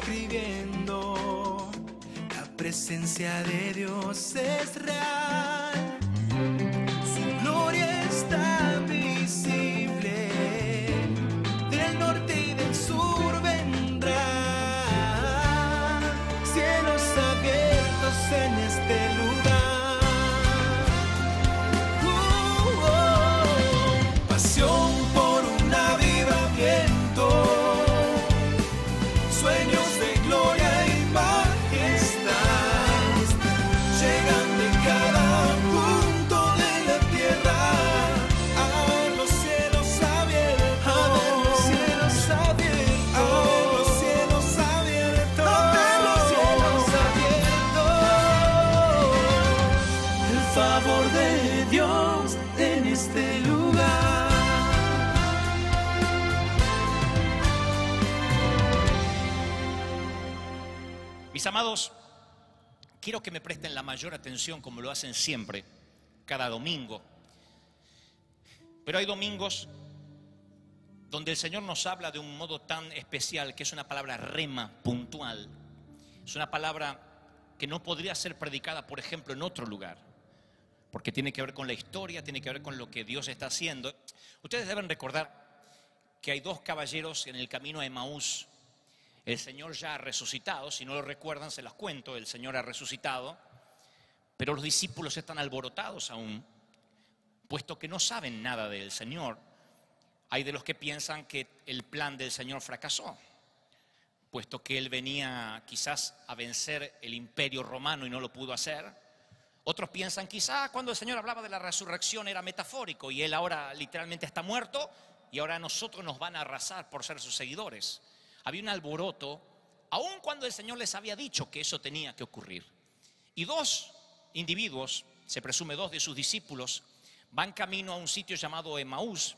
escribiendo. La presencia de Dios es real. Quiero que me presten la mayor atención como lo hacen siempre, cada domingo. Pero hay domingos donde el Señor nos habla de un modo tan especial que es una palabra rema, puntual. Es una palabra que no podría ser predicada, por ejemplo, en otro lugar, porque tiene que ver con la historia, tiene que ver con lo que Dios está haciendo. Ustedes deben recordar que hay dos caballeros en el camino a Emaús. El Señor ya ha resucitado, si no lo recuerdan se las cuento, el Señor ha resucitado, pero los discípulos están alborotados aún, puesto que no saben nada del Señor. Hay de los que piensan que el plan del Señor fracasó, puesto que Él venía quizás a vencer el imperio romano y no lo pudo hacer. Otros piensan quizás cuando el Señor hablaba de la resurrección era metafórico y Él ahora literalmente está muerto y ahora a nosotros nos van a arrasar por ser sus seguidores. Había un alboroto, aun cuando el Señor les había dicho que eso tenía que ocurrir. Y dos individuos, se presume dos de sus discípulos, van camino a un sitio llamado Emaús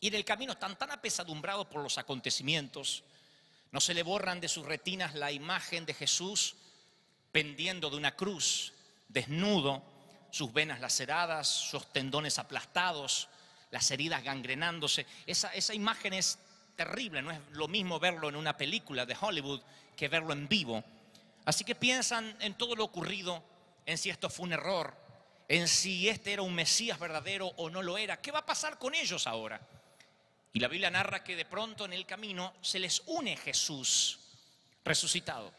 y en el camino están tan apesadumbrados por los acontecimientos, no se le borran de sus retinas la imagen de Jesús pendiendo de una cruz, desnudo, sus venas laceradas, sus tendones aplastados, las heridas gangrenándose. Esa, esa imagen es terrible, no es lo mismo verlo en una película de Hollywood que verlo en vivo. Así que piensan en todo lo ocurrido, en si esto fue un error, en si este era un Mesías verdadero o no lo era. ¿Qué va a pasar con ellos ahora? Y la Biblia narra que de pronto en el camino se les une Jesús resucitado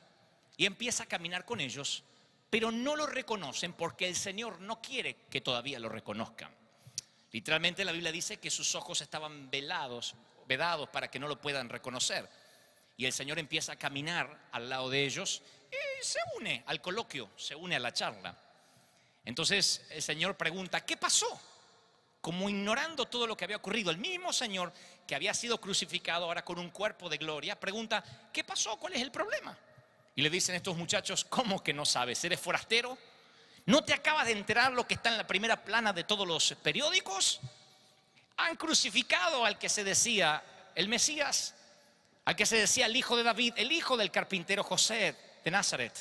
y empieza a caminar con ellos, pero no lo reconocen porque el Señor no quiere que todavía lo reconozcan. Literalmente la Biblia dice que sus ojos estaban velados, vedados para que no lo puedan reconocer. Y el Señor empieza a caminar al lado de ellos y se une al coloquio, se une a la charla. Entonces el Señor pregunta, ¿qué pasó? Como ignorando todo lo que había ocurrido. El mismo Señor que había sido crucificado ahora con un cuerpo de gloria, pregunta, ¿qué pasó? ¿Cuál es el problema? Y le dicen estos muchachos, ¿cómo que no sabes? ¿Eres forastero? ¿No te acabas de enterar lo que está en la primera plana de todos los periódicos? Han crucificado al que se decía el Mesías, al que se decía el hijo de David, el hijo del carpintero José de Nazaret.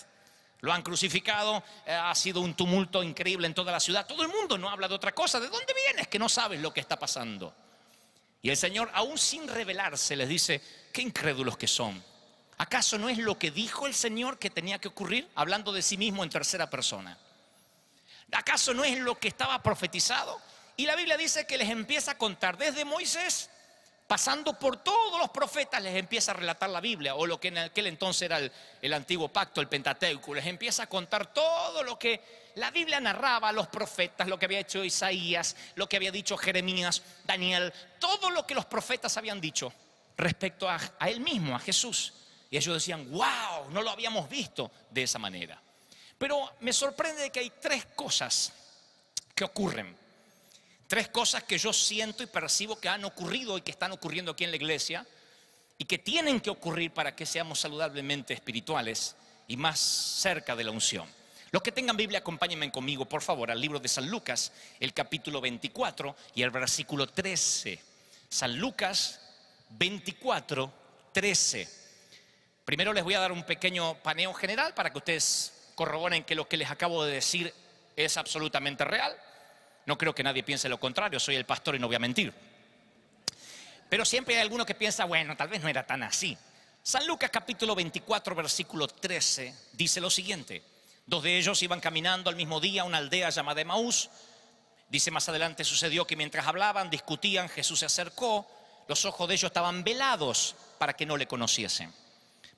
Lo han crucificado, eh, ha sido un tumulto increíble en toda la ciudad. Todo el mundo no habla de otra cosa. ¿De dónde vienes que no sabes lo que está pasando? Y el Señor, aún sin revelarse, les dice, qué incrédulos que son. ¿Acaso no es lo que dijo el Señor que tenía que ocurrir? Hablando de sí mismo en tercera persona. ¿Acaso no es lo que estaba profetizado? Y la Biblia dice que les empieza a contar desde Moisés, pasando por todos los profetas, les empieza a relatar la Biblia, o lo que en aquel entonces era el, antiguo pacto, el Pentateuco, les empieza a contar todo lo que la Biblia narraba los profetas, lo que había hecho Isaías, lo que había dicho Jeremías, Daniel, todo lo que los profetas habían dicho respecto a él mismo, a Jesús. Y ellos decían, wow, no lo habíamos visto de esa manera. Pero me sorprende que hay tres cosas que ocurren. Tres cosas que yo siento y percibo que han ocurrido y que están ocurriendo aquí en la iglesia y que tienen que ocurrir para que seamos saludablemente espirituales y más cerca de la unción. Los que tengan Biblia, acompáñenme conmigo, por favor, al libro de San Lucas, el capítulo 24 y el versículo 13. San Lucas 24, 13. Primero les voy a dar un pequeño paneo general para que ustedes corroboren que lo que les acabo de decir es absolutamente real. No creo que nadie piense lo contrario, soy el pastor y no voy a mentir. Pero siempre hay alguno que piensa, bueno, tal vez no era tan así. San Lucas capítulo 24, versículo 13, dice lo siguiente. Dos de ellos iban caminando al mismo día a una aldea llamada Emaús. Dice más adelante sucedió que mientras hablaban, discutían, Jesús se acercó, los ojos de ellos estaban velados para que no le conociesen.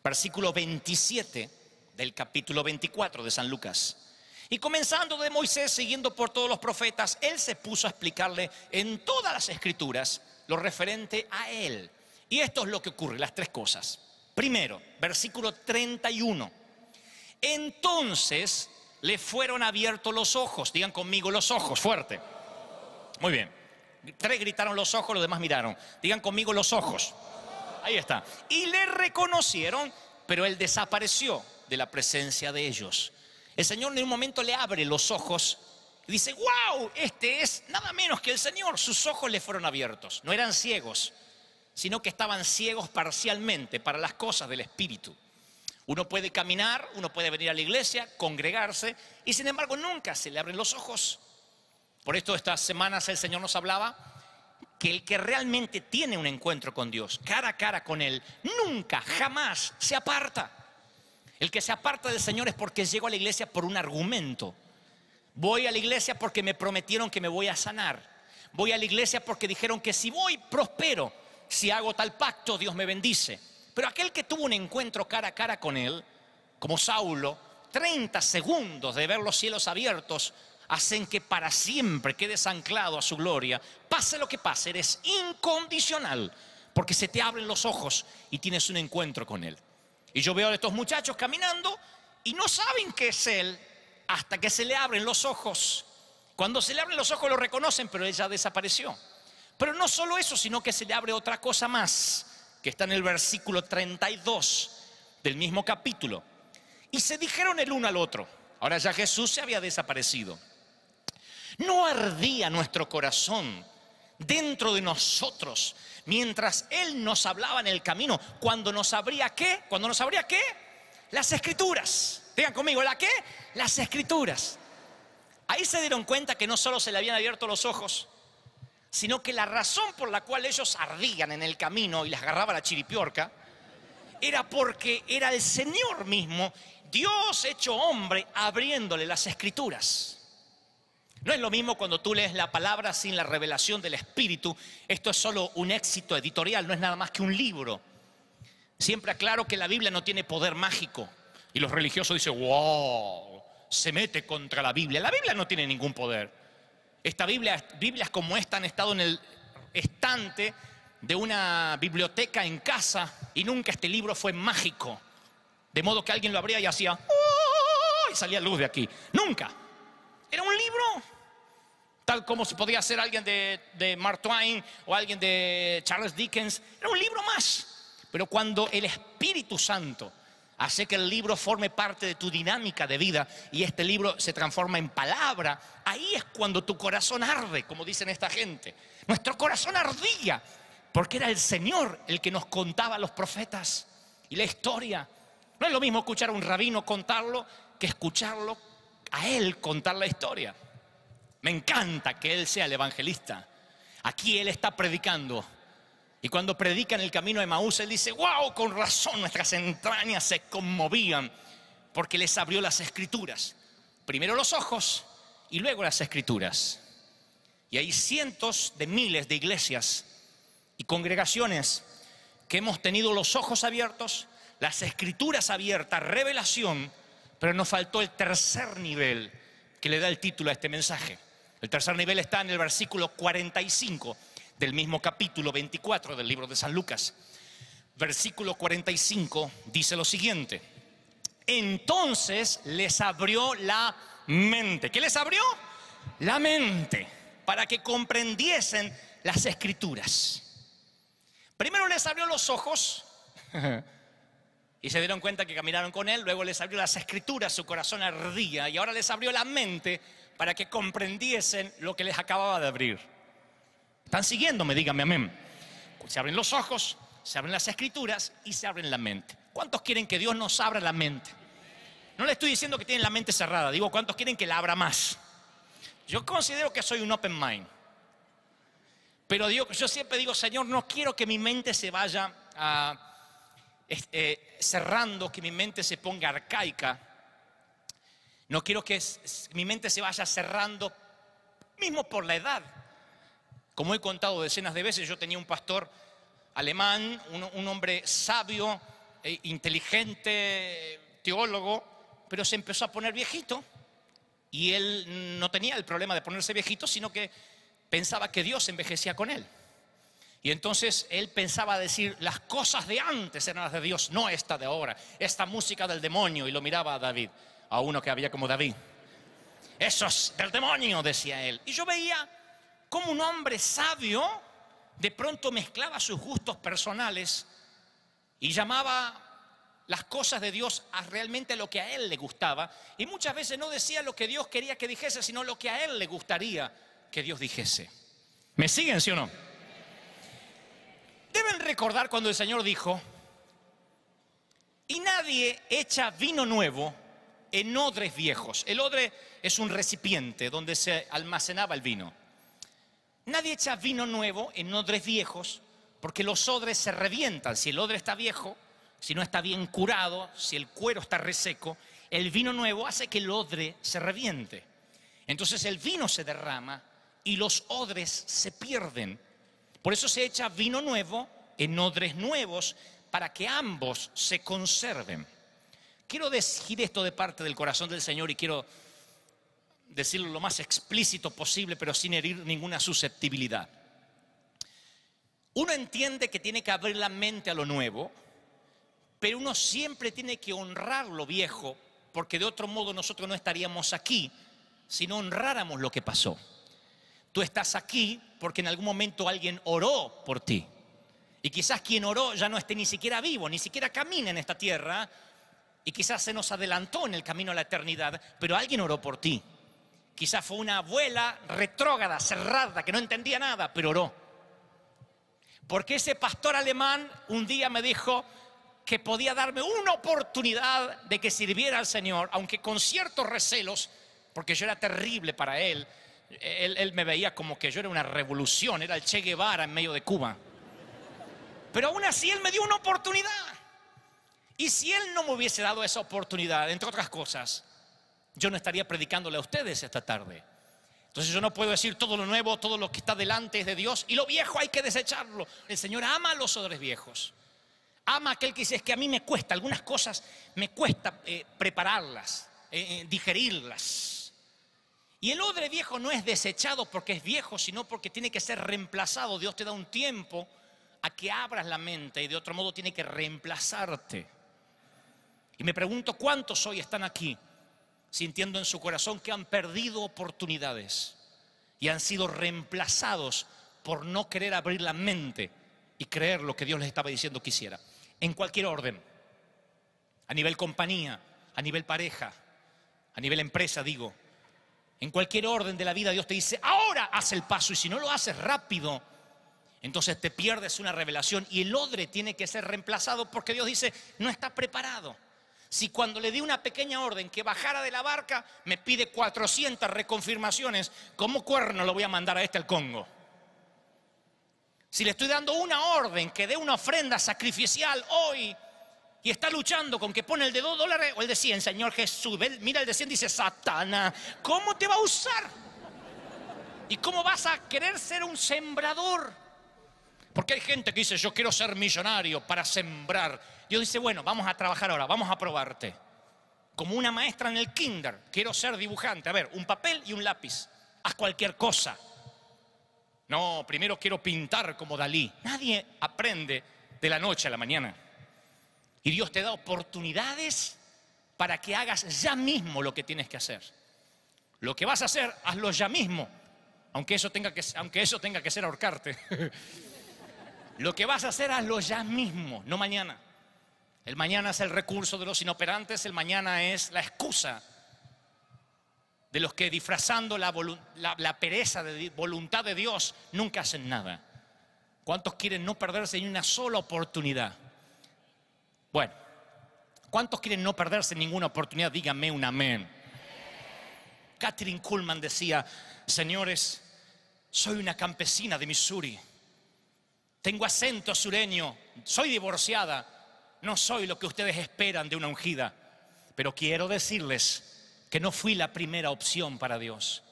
Versículo 27 del capítulo 24 de San Lucas. Y comenzando de Moisés, siguiendo por todos los profetas, él se puso a explicarle en todas las escrituras lo referente a él. Y esto es lo que ocurre, las tres cosas. Primero, versículo 31. Entonces le fueron abiertos los ojos. Digan conmigo los ojos, fuerte. Muy bien. Tres gritaron los ojos, los demás miraron. Digan conmigo los ojos. Ahí está. Y le reconocieron, pero él desapareció de la presencia de ellos. El Señor en un momento le abre los ojos y dice, wow, este es nada menos que el Señor. Sus ojos le fueron abiertos. No eran ciegos, sino que estaban ciegos parcialmente para las cosas del Espíritu. Uno puede caminar, uno puede venir a la iglesia, congregarse, y sin embargo nunca se le abren los ojos. Por esto estas semanas el Señor nos hablaba que el que realmente tiene un encuentro con Dios, cara a cara con Él, nunca, jamás se aparta. El que se aparta del Señor es porque llegó a la iglesia por un argumento. Voy a la iglesia porque me prometieron que me voy a sanar. Voy a la iglesia porque dijeron que si voy, prospero. Si hago tal pacto, Dios me bendice. Pero aquel que tuvo un encuentro cara a cara con Él, como Saulo, 30 segundos de ver los cielos abiertos hacen que para siempre quedes anclado a su gloria. Pase lo que pase, eres incondicional, porque se te abren los ojos y tienes un encuentro con Él. Y yo veo a estos muchachos caminando y no saben que es Él hasta que se le abren los ojos. Cuando se le abren los ojos lo reconocen, pero ella desapareció. Pero no solo eso, sino que se le abre otra cosa más, que está en el versículo 32 del mismo capítulo. Y se dijeron el uno al otro. Ahora ya Jesús se había desaparecido. No ardía nuestro corazón dentro de nosotros mientras Él nos hablaba en el camino, cuando nos abría qué, cuando nos abría qué, las escrituras. Digan conmigo, ¿la qué? Las escrituras. Ahí se dieron cuenta que no solo se le habían abierto los ojos, sino que la razón por la cual ellos ardían en el camino y les agarraba la chiripiorca, era porque era el Señor mismo, Dios hecho hombre, abriéndole las escrituras. No es lo mismo cuando tú lees la palabra sin la revelación del Espíritu. Esto es solo un éxito editorial, no es nada más que un libro. Siempre aclaro que la Biblia no tiene poder mágico. Y los religiosos dicen, wow, se mete contra la Biblia. La Biblia no tiene ningún poder. Esta Biblia, Biblias como esta han estado en el estante de una biblioteca en casa y nunca este libro fue mágico. De modo que alguien lo abría y hacía, ¡Oh! y salía luz de aquí. Nunca. Era un libro tal como se podía ser alguien de, Mark Twain o alguien de Charles Dickens. Era un libro más. Pero cuando el Espíritu Santo hace que el libro forme parte de tu dinámica de vida y este libro se transforma en palabra, ahí es cuando tu corazón arde, como dicen esta gente. Nuestro corazón ardía, porque era el Señor el que nos contaba los profetas y la historia. No es lo mismo escuchar a un rabino contarlo que escucharlo a él contar la historia. Me encanta que Él sea el evangelista. Aquí Él está predicando. Y cuando predica en el camino de Maús, Él dice, wow, con razón nuestras entrañas se conmovían porque les abrió las escrituras. Primero los ojos y luego las escrituras. Y hay cientos de miles de iglesias y congregaciones que hemos tenido los ojos abiertos, las escrituras abiertas, revelación, pero nos faltó el tercer nivel que le da el título a este mensaje. El tercer nivel está en el versículo 45 del mismo capítulo 24 del libro de San Lucas. Versículo 45 dice lo siguiente. Entonces les abrió la mente. ¿Qué les abrió? La mente, para que comprendiesen las escrituras. Primero les abrió los ojos y se dieron cuenta que caminaron con él, luego les abrió las escrituras, su corazón ardía y ahora les abrió la mente para que comprendiesen lo que les acababa de abrir. ¿Están siguiéndome? Díganme amén. Se abren los ojos, se abren las escrituras y se abren la mente. ¿Cuántos quieren que Dios nos abra la mente? No le estoy diciendo que tienen la mente cerrada, digo, ¿cuántos quieren que la abra más? Yo considero que soy un open mind. Pero yo siempre digo, Señor, no quiero que mi mente se vaya a eh, cerrando, que mi mente se ponga arcaica. No quiero que mi mente se vaya cerrando, mismo por la edad. Como he contado decenas de veces, yo tenía un pastor alemán, un, un hombre sabio, eh, inteligente, teólogo, pero se empezó a poner viejito. Y él no tenía el problema de ponerse viejito, sino que pensaba que Dios envejecía con él. Y entonces él pensaba decir, las cosas de antes eran las de Dios, no esta de ahora, esta música del demonio. Y lo miraba a David, a uno que había como David. Eso es del demonio, decía él. Y yo veía como un hombre sabio de pronto mezclaba sus gustos personales y llamaba las cosas de Dios a realmente lo que a él le gustaba. Y muchas veces no decía lo que Dios quería que dijese, sino lo que a él le gustaría que Dios dijese. ¿Me siguen, sí o no? Deben recordar cuando el Señor dijo, y nadie echa vino nuevo en odres viejos. El odre es un recipiente donde se almacenaba el vino. Nadie echa vino nuevo en odres viejos porque los odres se revientan. Si el odre está viejo, si no está bien curado, si el cuero está reseco, el vino nuevo hace que el odre se reviente. Entonces el vino se derrama y los odres se pierden. Por eso se echa vino nuevo en odres nuevos para que ambos se conserven. Quiero decir esto de parte del corazón del Señor y quiero decirlo lo más explícito posible, pero sin herir ninguna susceptibilidad. Uno entiende que tiene que abrir la mente a lo nuevo, pero uno siempre tiene que honrar lo viejo, porque de otro modo nosotros no estaríamos aquí si no honráramos lo que pasó. Tú estás aquí porque en algún momento alguien oró por ti. Y quizás quien oró ya no esté ni siquiera vivo, ni siquiera camina en esta tierra, y quizás se nos adelantó en el camino a la eternidad, pero alguien oró por ti. Quizás fue una abuela retrógrada, cerrada, que no entendía nada, pero oró. Porque ese pastor alemán un día me dijo que podía darme una oportunidad de que sirviera al Señor, aunque con ciertos recelos, porque yo era terrible para él. Él, me veía como que yo era una revolución, era el Che Guevara en medio de Cuba. Pero aún así él me dio una oportunidad. Y si él no me hubiese dado esa oportunidad, entre otras cosas, yo no estaría predicándole a ustedes esta tarde. Entonces yo no puedo decir todo lo nuevo, todo lo que está delante es de Dios y lo viejo hay que desecharlo. El Señor ama a los odres viejos. Ama a aquel que dice, es que a mí me cuesta, algunas cosas me cuesta eh, prepararlas, eh, eh, digerirlas. Y el odre viejo no es desechado porque es viejo, sino porque tiene que ser reemplazado. Dios te da un tiempo a que abras la mente y de otro modo tiene que reemplazarte. Y me pregunto cuántos hoy están aquí sintiendo en su corazón que han perdido oportunidades y han sido reemplazados por no querer abrir la mente y creer lo que Dios les estaba diciendo que hiciera. En cualquier orden, a nivel compañía, a nivel pareja, a nivel empresa, digo, en cualquier orden de la vida Dios te dice, ahora haz el paso y si no lo haces rápido, entonces te pierdes una revelación y el odre tiene que ser reemplazado porque Dios dice, no está preparado. Si cuando le di una pequeña orden que bajara de la barca, me pide 400 reconfirmaciones, ¿cómo cuerno lo voy a mandar a este al Congo? Si le estoy dando una orden que dé una ofrenda sacrificial hoy y está luchando con que pone el de 2 dólares o el de 100, Señor Jesús, mira el de 100 dice, Satana, ¿cómo te va a usar? ¿Y cómo vas a querer ser un sembrador? Porque hay gente que dice, yo quiero ser millonario para sembrar. Dios dice, bueno, vamos a trabajar ahora, vamos a probarte. Como una maestra en el kinder, quiero ser dibujante. A ver, un papel y un lápiz. Haz cualquier cosa. No, primero quiero pintar como Dalí. Nadie aprende de la noche a la mañana. Y Dios te da oportunidades para que hagas ya mismo lo que tienes que hacer. Lo que vas a hacer, hazlo ya mismo. Aunque eso tenga que, aunque eso tenga que ser ahorcarte. Lo que vas a hacer, hazlo ya mismo, no mañana. El mañana es el recurso de los inoperantes, el mañana es la excusa de los que disfrazando la, pereza de voluntad de Dios nunca hacen nada. ¿Cuántos quieren no perderse ni una sola oportunidad? Bueno, ¿cuántos quieren no perderse ninguna oportunidad? Díganme un amén. Catherine Kuhlman decía, señores, soy una campesina de Missouri. Tengo acento sureño, soy divorciada, no soy lo que ustedes esperan de una ungida, pero quiero decirles que no fui la primera opción para Dios.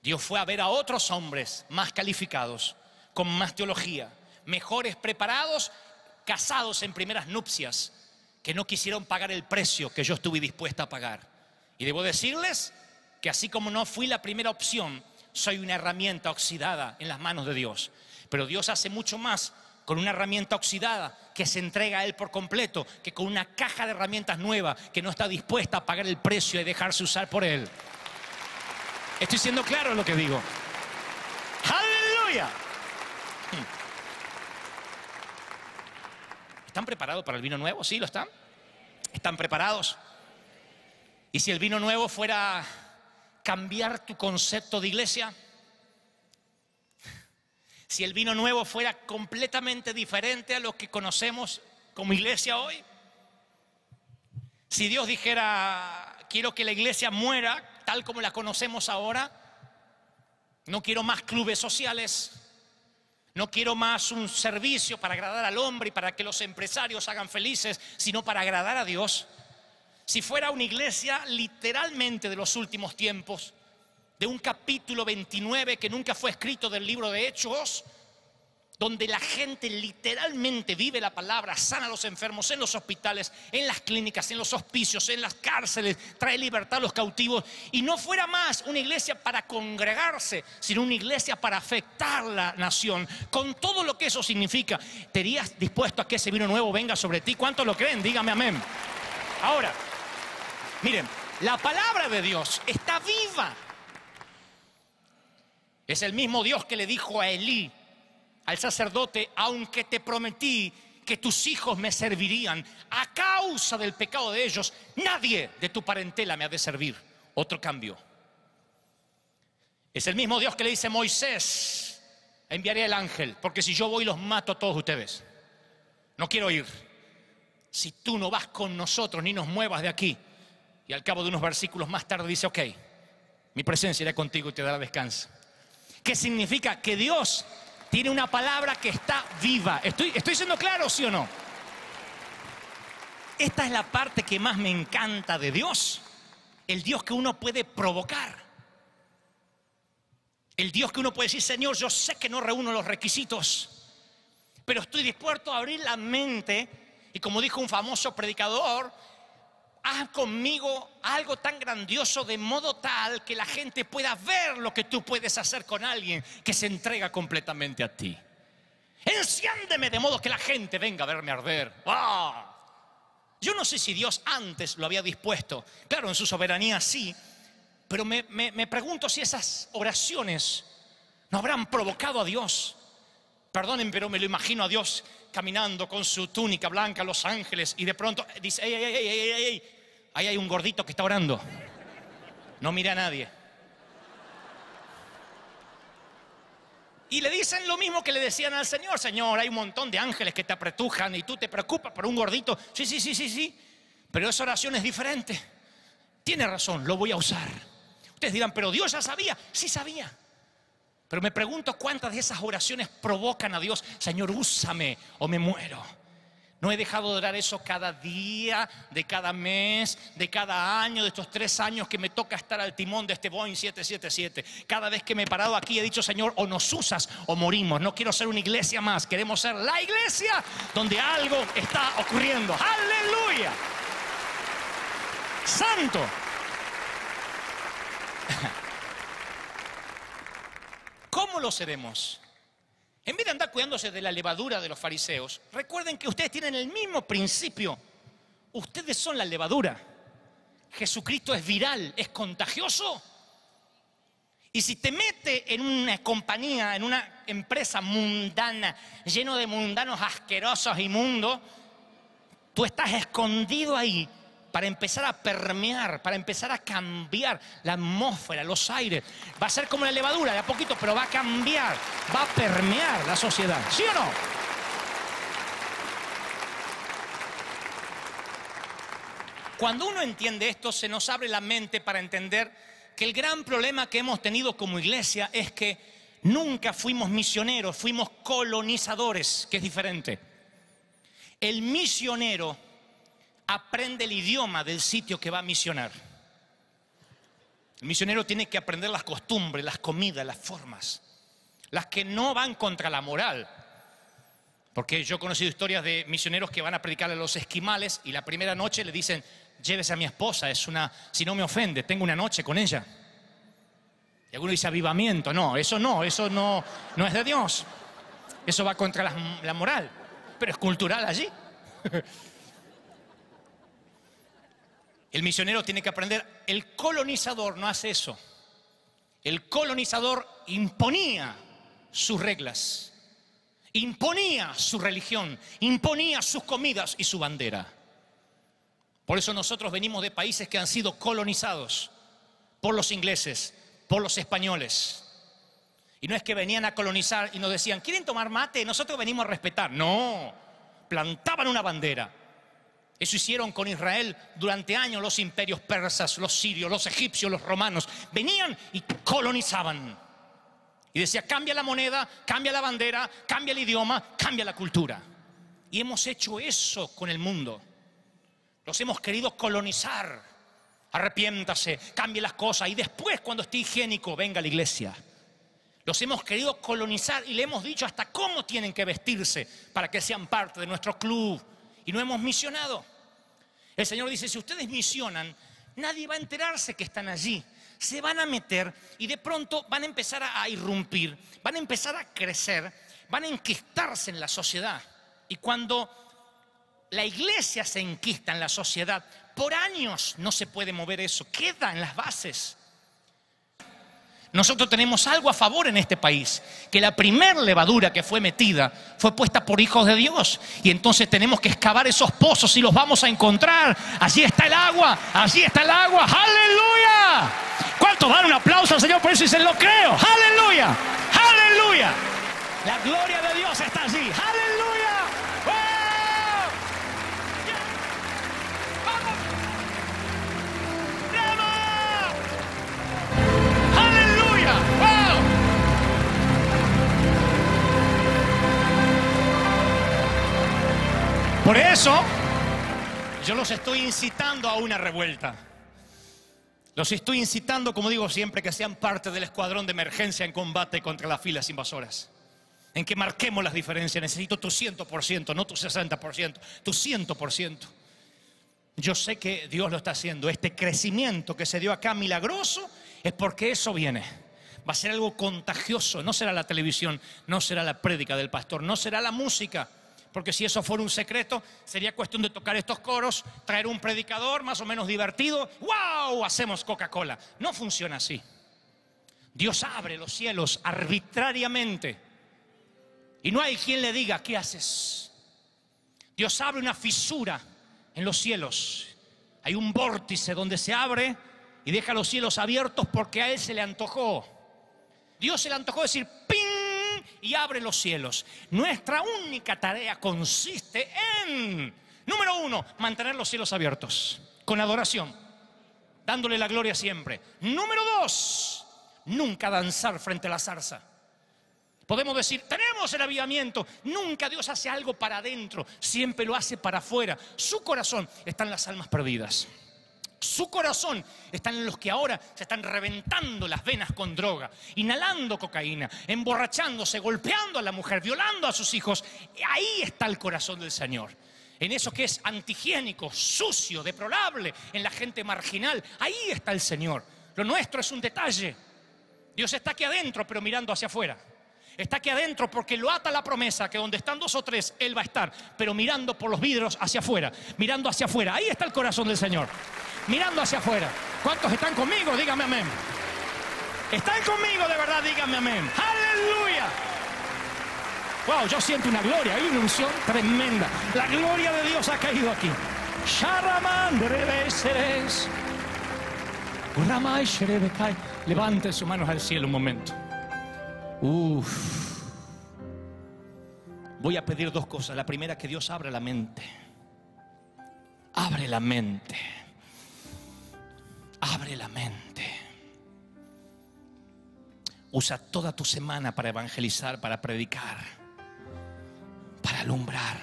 Dios fue a ver a otros hombres más calificados, con más teología, mejores preparados, casados en primeras nupcias, que no quisieron pagar el precio que yo estuve dispuesta a pagar. Y debo decirles que así como no fui la primera opción, soy una herramienta oxidada en las manos de Dios. Pero Dios hace mucho más con una herramienta oxidada que se entrega a Él por completo, que con una caja de herramientas nueva que no está dispuesta a pagar el precio y dejarse usar por Él. Estoy siendo claro en lo que digo. Aleluya. ¿Están preparados para el vino nuevo? ¿Sí lo están? ¿Están preparados? ¿Y si el vino nuevo fuera cambiar tu concepto de iglesia? Si el vino nuevo fuera completamente diferente a lo que conocemos como iglesia hoy. Si Dios dijera, quiero que la iglesia muera tal como la conocemos ahora, no quiero más clubes sociales, no quiero más un servicio para agradar al hombre y para que los empresarios hagan felices, sino para agradar a Dios. Si fuera una iglesia literalmente de los últimos tiempos, de un capítulo 29 que nunca fue escrito del libro de Hechos, donde la gente literalmente vive la palabra, sana a los enfermos en los hospitales, en las clínicas, en los hospicios, en las cárceles, trae libertad a los cautivos, y no fuera más una iglesia para congregarse, sino una iglesia para afectar la nación, con todo lo que eso significa. ¿Terías dispuesto a que ese vino nuevo venga sobre ti? ¿Cuántos lo creen? Dígame amén. Ahora, miren, la palabra de Dios está viva. Es el mismo Dios que le dijo a Elí, al sacerdote, aunque te prometí que tus hijos me servirían, a causa del pecado de ellos, nadie de tu parentela me ha de servir. Otro cambio. Es el mismo Dios que le dice a Moisés, enviaré el ángel, porque si yo voy los mato a todos ustedes. No quiero ir. Si tú no vas con nosotros ni nos muevas de aquí. Y al cabo de unos versículos más tarde dice, ok, mi presencia irá contigo y te dará descanso. ¿Qué significa? Que Dios tiene una palabra que está viva. ¿Estoy, estoy siendo claro, sí o no? Esta es la parte que más me encanta de Dios. El Dios que uno puede provocar. El Dios que uno puede decir, Señor, yo sé que no reúno los requisitos, pero estoy dispuesto a abrir la mente y como dijo un famoso predicador, haz conmigo algo tan grandioso de modo tal que la gente pueda ver lo que tú puedes hacer con alguien que se entrega completamente a ti. Enciéndeme de modo que la gente venga a verme arder. ¡Ah! Yo no sé si Dios antes lo había dispuesto. Claro, en su soberanía sí. Pero me, me pregunto si esas oraciones no habrán provocado a Dios. Perdonen, pero me lo imagino a Dios caminando con su túnica blanca, los ángeles, y de pronto dice, ey, ey, ey, ey, ey, ahí hay un gordito que está orando. No mira a nadie. Y le dicen lo mismo que le decían al Señor, Señor, hay un montón de ángeles que te apretujan y tú te preocupas por un gordito. Sí, sí, sí, sí, sí. Pero esa oración es diferente. Tiene razón, lo voy a usar. Ustedes dirán, pero Dios ya sabía. Sí sabía. Pero me pregunto cuántas de esas oraciones provocan a Dios, Señor, úsame o me muero. No he dejado de orar eso cada día, de cada mes, de cada año, de estos tres años que me toca estar al timón de este Boeing 777. Cada vez que me he parado aquí he dicho, Señor, o nos usas o morimos. No quiero ser una iglesia más, queremos ser la iglesia donde algo está ocurriendo. Aleluya. Santo. ¿Cómo lo seremos? En vez de andar cuidándose de la levadura de los fariseos, recuerden que ustedes tienen el mismo principio. Ustedes son la levadura. Jesucristo es viral, es contagioso. Y si te mete en una compañía, en una empresa mundana, lleno de mundanos asquerosos, inmundos, tú estás escondido ahí para empezar a permear, para empezar a cambiar la atmósfera, los aires. Va a ser como la levadura, de a poquito, pero va a cambiar, va a permear la sociedad. ¿Sí o no? Cuando uno entiende esto, se nos abre la mente para entender que el gran problema que hemos tenido como iglesia es que nunca fuimos misioneros, fuimos colonizadores, que es diferente. El misionero aprende el idioma del sitio que va a misionar. El misionero tiene que aprender las costumbres, las comidas, las formas, las que no van contra la moral. Porque yo he conocido historias de misioneros que van a predicar a los esquimales y la primera noche le dicen, llévese a mi esposa, es una, si no me ofende, tengo una noche con ella. Y alguno dice avivamiento, no, eso no, eso no, no es de Dios. Eso va contra la, la moral, pero es cultural allí. El misionero tiene que aprender, el colonizador no hace eso. El colonizador imponía sus reglas, imponía su religión, imponía sus comidas y su bandera. Por eso nosotros venimos de países que han sido colonizados por los ingleses, por los españoles. Y no es que venían a colonizar y nos decían, ¿quieren tomar mate? Nosotros venimos a respetar. No, plantaban una bandera. Eso hicieron con Israel durante años los imperios persas, los sirios, los egipcios, los romanos. Venían y colonizaban. Y decía, cambia la moneda, cambia la bandera, cambia el idioma, cambia la cultura. Y hemos hecho eso con el mundo. Los hemos querido colonizar. Arrepiéntase, cambie las cosas y después cuando esté higiénico venga a la iglesia. Los hemos querido colonizar y le hemos dicho hasta cómo tienen que vestirse para que sean parte de nuestro club. Y no hemos misionado. El Señor dice, si ustedes misionan, nadie va a enterarse que están allí. Se van a meter y de pronto van a empezar a irrumpir, van a empezar a crecer, van a enquistarse en la sociedad. Y cuando la iglesia se enquista en la sociedad, por años no se puede mover eso, queda en las bases. Nosotros tenemos algo a favor en este país, que la primer levadura que fue metida fue puesta por hijos de Dios. Y entonces tenemos que excavar esos pozos y los vamos a encontrar. Allí está el agua, allí está el agua. Aleluya. ¿Cuántos dan un aplauso al Señor por eso dicen, lo creo? Aleluya, aleluya. La gloria de Dios está allí. Aleluya. Por eso, yo los estoy incitando a una revuelta. Los estoy incitando, como digo siempre, que sean parte del escuadrón de emergencia en combate contra las filas invasoras. En que marquemos las diferencias. Necesito tu 100%, no tu 60%, tu 100%. Yo sé que Dios lo está haciendo. Este crecimiento que se dio acá milagroso es porque eso viene. Va a ser algo contagioso. No será la televisión, no será la prédica del pastor, no será la música. Porque si eso fuera un secreto, sería cuestión de tocar estos coros, traer un predicador más o menos divertido. ¡Wow! Hacemos Coca-Cola. No funciona así. Dios abre los cielos arbitrariamente. Y no hay quien le diga, ¿qué haces? Dios abre una fisura en los cielos. Hay un vórtice donde se abre y deja los cielos abiertos porque a Él se le antojó. Dios se le antojó decir, ¡ping! Y abre los cielos. Nuestra única tarea consiste en, número uno, mantener los cielos abiertos con adoración, dándole la gloria siempre. Número dos, nunca danzar frente a la zarza. Podemos decir, tenemos el avivamiento. Nunca Dios hace algo para adentro, siempre lo hace para afuera. Su corazón está en las almas perdidas. Su corazón está en los que ahora se están reventando las venas con droga, inhalando cocaína, emborrachándose, golpeando a la mujer, violando a sus hijos. Ahí está el corazón del Señor. En eso que es antihigiénico, sucio, deplorable, en la gente marginal. Ahí está el Señor. Lo nuestro es un detalle. Dios está aquí adentro, pero mirando hacia afuera. Está aquí adentro porque lo ata la promesa que donde están dos o tres, Él va a estar, pero mirando por los vidrios hacia afuera, mirando hacia afuera. Ahí está el corazón del Señor, mirando hacia afuera. ¿Cuántos están conmigo? Dígame amén. ¿Están conmigo de verdad? Dígame amén. Aleluya. Wow, yo siento una gloria, hay una unción tremenda. La gloria de Dios ha caído aquí. Levanten sus manos al cielo un momento. Uf. Voy a pedir dos cosas. La primera, que Dios abra la mente. Abre la mente. Abre la mente. Usa toda tu semana para evangelizar, para predicar, para alumbrar.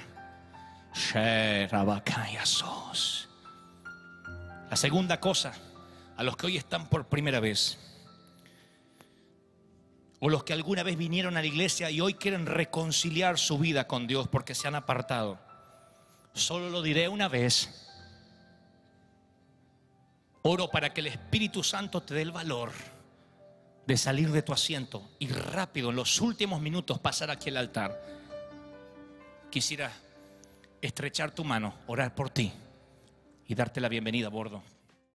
La segunda cosa, a los que hoy están por primera vez, o los que alguna vez vinieron a la iglesia y hoy quieren reconciliar su vida con Dios porque se han apartado, solo lo diré una vez. Oro para que el Espíritu Santo te dé el valor de salir de tu asiento y rápido en los últimos minutos pasar aquí al altar. Quisiera estrechar tu mano, orar por ti y darte la bienvenida a bordo.